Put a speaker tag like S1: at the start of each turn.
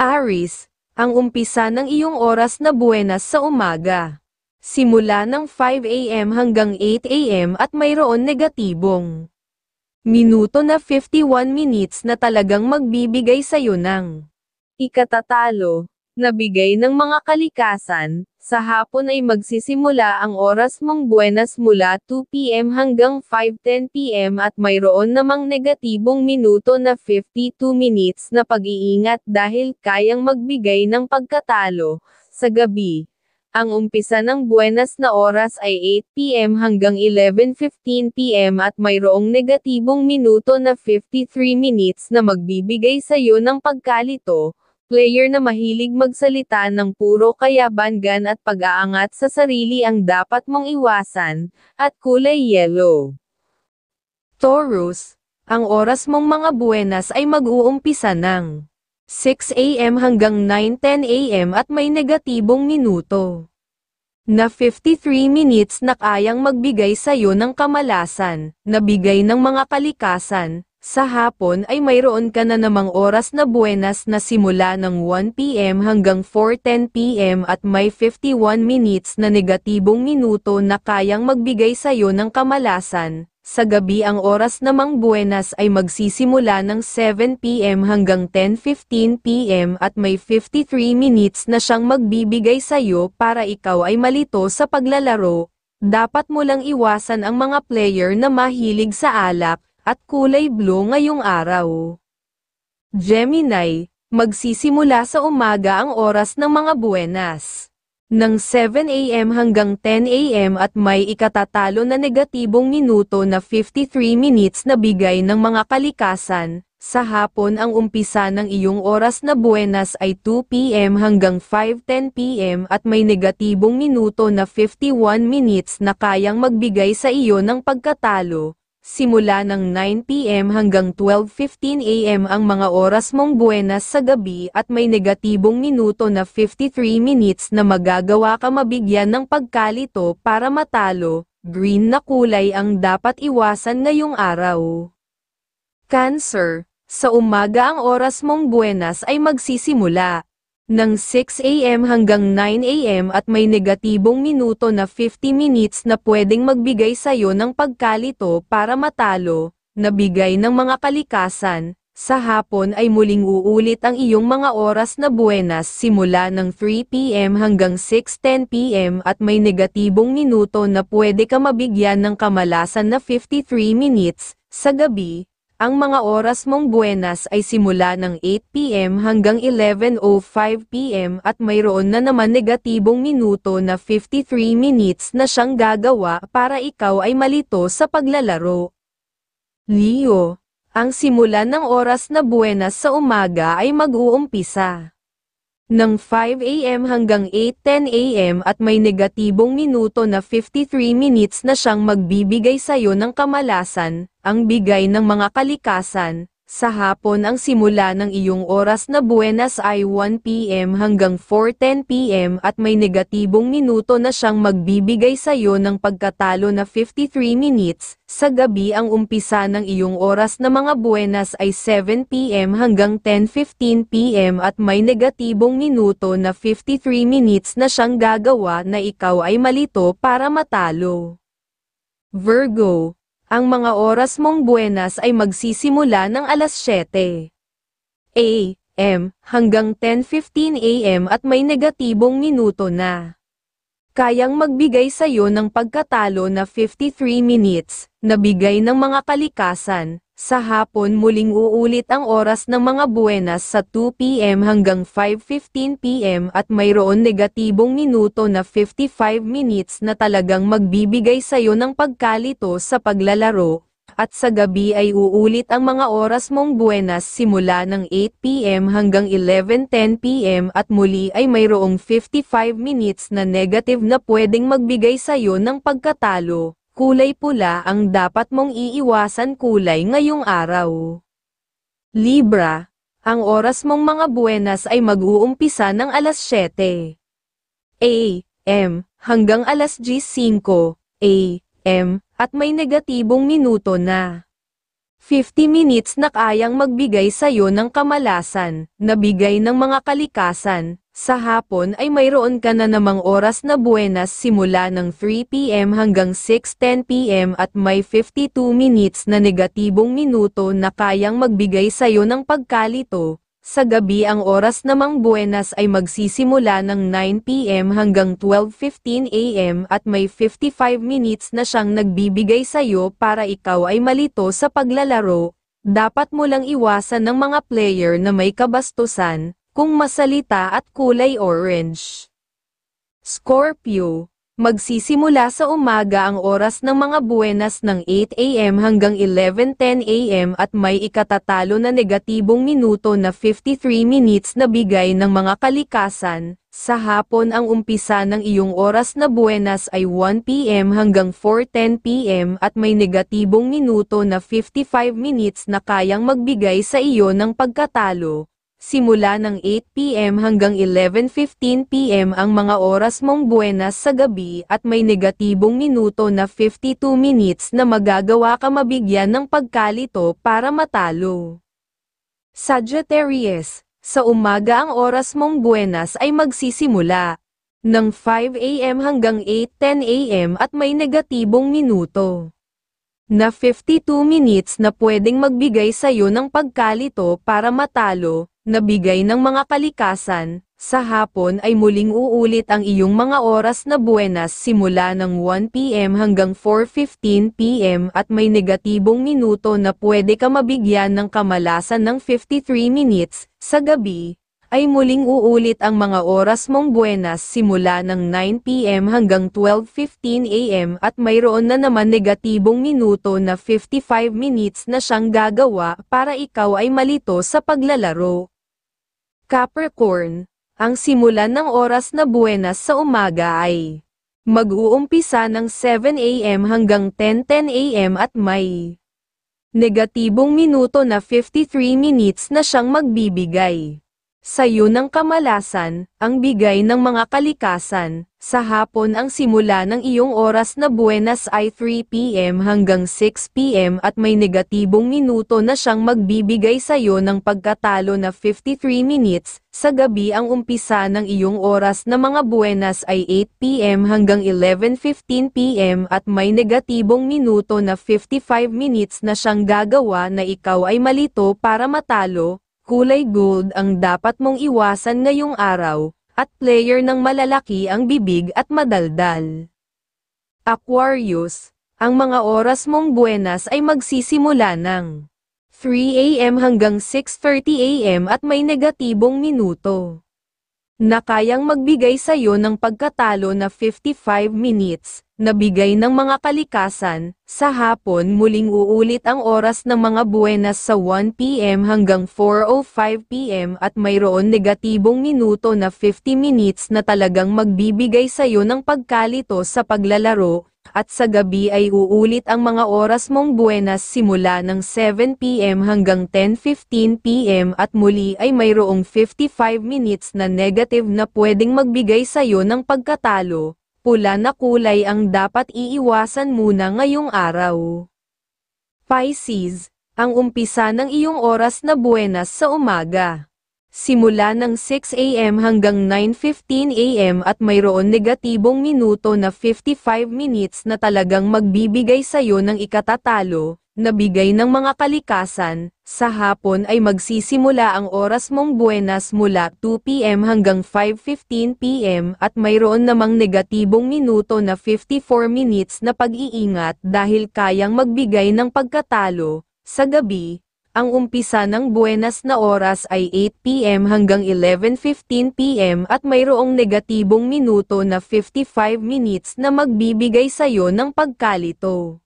S1: Aris, ang umpisa ng iyong oras na buenas sa umaga. Simula ng 5 a.m. hanggang 8 a.m. at mayroon negatibong minuto na 51 minutes na talagang magbibigay sa iyo ng ikatatalo na bigay ng mga kalikasan, sa hapon ay magsisimula ang oras mong buenas mula 2pm hanggang 5.10pm at mayroon namang negatibong minuto na 52 minutes na pag-iingat dahil kayang magbigay ng pagkatalo. Sa gabi, ang umpisa ng buenas na oras ay 8pm hanggang 11.15pm at mayroong negatibong minuto na 53 minutes na magbibigay sa iyo ng pagkalito, player na mahilig magsalita ng puro kayabangan at pag-aangat sa sarili ang dapat mong iwasan, at kulay yellow. Taurus, ang oras mong mga buenas ay mag-uumpisa ng 6 a.m. hanggang 9.10 a.m. at may negatibong minuto na 53 minutes na kayang magbigay sa iyo ng kamalasan, na bigay ng mga kalikasan, sa hapon ay mayroon ka na namang oras na buenas na simula ng 1pm hanggang 4.10pm at may 51 minutes na negatibong minuto na kayang magbigay sa iyo ng kamalasan. Sa gabi ang oras namang buenas ay magsisimula ng 7pm hanggang 10.15pm at may 53 minutes na siyang magbibigay sa iyo para ikaw ay malito sa paglalaro. Dapat mo lang iwasan ang mga player na mahilig sa alak, at kulay blue ngayong araw. Gemini, magsisimula sa umaga ang oras ng mga buenas. Ng 7 a.m. hanggang 10 a.m. at may ikatatalo na negatibong minuto na 53 minutes na bigay ng mga kalikasan, sa hapon ang umpisa ng iyong oras na buenas ay 2 p.m. hanggang 5.10 p.m. at may negatibong minuto na 51 minutes na kayang magbigay sa iyo ng pagkatalo, Simula ng 9pm hanggang 12.15am ang mga oras mong buenas sa gabi at may negatibong minuto na 53 minutes na magagawa ka mabigyan ng pagkalito para matalo, green na kulay ang dapat iwasan ngayong araw. Cancer, sa umaga ang oras mong buenas ay magsisimula ng 6 a.m. hanggang 9 a.m. at may negatibong minuto na 50 minutes na pwedeng magbigay sa iyo ng pagkalito para matalo, na bigay ng mga kalikasan, sa hapon ay muling uulit ang iyong mga oras na buenas simula ng 3 p.m. hanggang 6.10 p.m. at may negatibong minuto na pwede ka mabigyan ng kamalasan na 53 minutes, sa gabi, ang mga oras mong buenas ay simula ng 8pm hanggang 11.05pm at mayroon na naman negatibong minuto na 53 minutes na siyang gagawa para ikaw ay malito sa paglalaro. Leo, ang simula ng oras na buenas sa umaga ay mag-uumpisa ng 5 a.m. hanggang 8.10 a.m. at may negatibong minuto na 53 minutes na siyang magbibigay sa iyo ng kamalasan, ang bigay ng mga kalikasan, sa hapon ang simula ng iyong oras na buenas ay 1pm hanggang 4.10pm at may negatibong minuto na siyang magbibigay sa iyo ng pagkatalo na 53 minutes. Sa gabi ang umpisa ng iyong oras na mga buenas ay 7pm hanggang 10.15pm at may negatibong minuto na 53 minutes na siyang gagawa na ikaw ay malito para matalo. Virgo ang mga oras mong buenas ay magsisimula ng alas 7 a.m. hanggang 10.15 a.m. at may negatibong minuto na. Kayang magbigay sa iyo ng pagkatalo na 53 minutes, na bigay ng mga kalikasan, sa hapon muling uulit ang oras ng mga buenas sa 2pm hanggang 5.15pm at mayroon negatibong minuto na 55 minutes na talagang magbibigay sa iyo ng pagkalito sa paglalaro, at sa gabi ay uulit ang mga oras mong buenas simula ng 8pm hanggang 11.10pm at muli ay mayroong 55 minutes na negative na pwedeng magbigay sa iyo ng pagkatalo kulay pula ang dapat mong iiwasan kulay ngayong araw. Libra, ang oras mong mga buenas ay mag-uumpisa ng alas 7 a.m. hanggang alas 5 a.m. at may negatibong minuto na 50 minutes na kayang magbigay sa'yo ng kamalasan, nabigay ng mga kalikasan. Sa hapon ay mayroon ka na namang oras na buenas simula ng 3pm hanggang 6.10pm at may 52 minutes na negatibong minuto na kayang magbigay sa'yo ng pagkalito. Sa gabi ang oras namang buenas ay magsisimula ng 9pm hanggang 12.15am at may 55 minutes na siyang nagbibigay sa'yo para ikaw ay malito sa paglalaro. Dapat mo lang iwasan ng mga player na may kabastusan, kung masalita at kulay orange. Scorpio Magsisimula sa umaga ang oras ng mga buenas ng 8am hanggang 11.10am at may ikatatalo na negatibong minuto na 53 minutes na bigay ng mga kalikasan. Sa hapon ang umpisa ng iyong oras na buenas ay 1pm hanggang 4.10pm at may negatibong minuto na 55 minutes na kayang magbigay sa iyo ng pagkatalo. Simula ng 8pm hanggang 11.15pm ang mga oras mong buenas sa gabi at may negatibong minuto na 52 minutes na magagawa ka mabigyan ng pagkalito para matalo. Sagittarius, sa umaga ang oras mong buenas ay magsisimula ng 5am hanggang 8.10am at may negatibong minuto na 52 minutes na pwedeng magbigay sa'yo ng pagkalito para matalo, nabigay ng mga kalikasan, sa hapon ay muling uulit ang iyong mga oras na buenas simula ng 1pm hanggang 4.15pm at may negatibong minuto na pwede ka mabigyan ng kamalasan ng 53 minutes, sa gabi, ay muling uulit ang mga oras mong buenas simula ng 9pm hanggang 12.15am at mayroon na naman negatibong minuto na 55 minutes na siyang gagawa para ikaw ay malito sa paglalaro. Capricorn, ang simulan ng oras na buenas sa umaga ay mag-uumpisa ng 7am hanggang 10.10am at may negatibong minuto na 53 minutes na siyang magbibigay sa iyo ng kamalasan, ang bigay ng mga kalikasan, sa hapon ang simula ng iyong oras na buenas ay 3pm hanggang 6pm at may negatibong minuto na siyang magbibigay sa iyo ng pagkatalo na 53 minutes, sa gabi ang umpisa ng iyong oras na mga buenas ay 8pm hanggang 11.15pm at may negatibong minuto na 55 minutes na siyang gagawa na ikaw ay malito para matalo, kulay gold ang dapat mong iwasan ngayong araw, at player ng malalaki ang bibig at madaldal. Aquarius, ang mga oras mong buenas ay magsisimula ng 3am hanggang 6.30am at may negatibong minuto na kayang magbigay sa iyo ng pagkatalo na 55 minutes, na bigay ng mga kalikasan, sa hapon muling uulit ang oras ng mga buenas sa 1pm hanggang 4.05pm at mayroon negatibong minuto na 50 minutes na talagang magbibigay sa iyo ng pagkalito sa paglalaro, at sa gabi ay uulit ang mga oras mong buenas simula ng 7pm hanggang 10.15pm at muli ay mayroong 55 minutes na negative na pwedeng magbigay sa'yo ng pagkatalo, pula na kulay ang dapat iiwasan muna ngayong araw. Pisces, ang umpisa ng iyong oras na buenas sa umaga simula ng 6am hanggang 9.15am at mayroon negatibong minuto na 55 minutes na talagang magbibigay sa'yo ng ikatatalo, na bigay ng mga kalikasan, sa hapon ay magsisimula ang oras mong buenas mula 2pm hanggang 5.15pm at mayroon namang negatibong minuto na 54 minutes na pag-iingat dahil kayang magbigay ng pagkatalo, sa gabi, ang umpisa ng buenas na oras ay 8pm hanggang 11.15pm at mayroong negatibong minuto na 55 minutes na magbibigay sayo ng pagkalito.